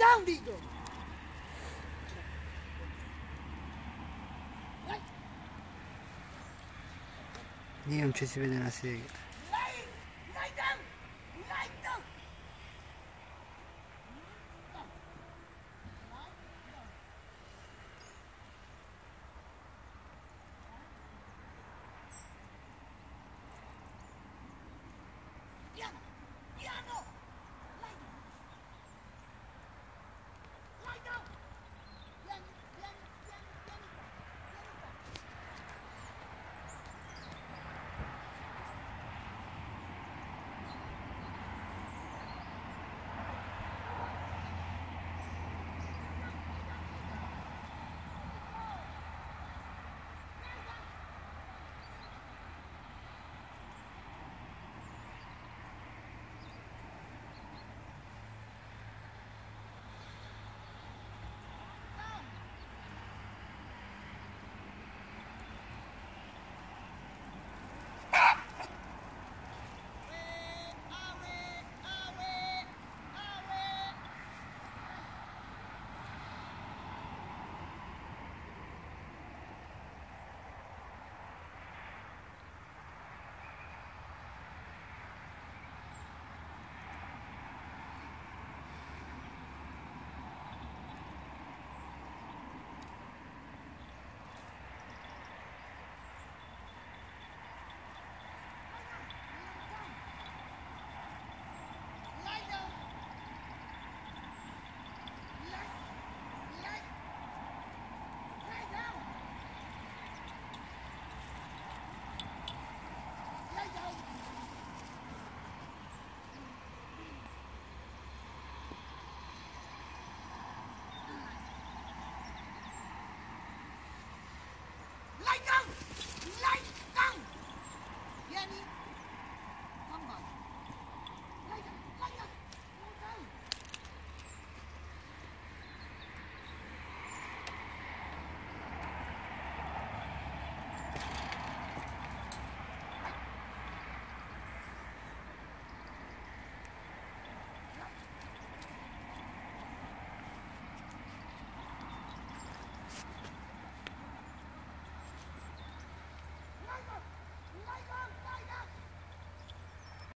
down, Vigo. Nie wiem, czy ciebie na siebie.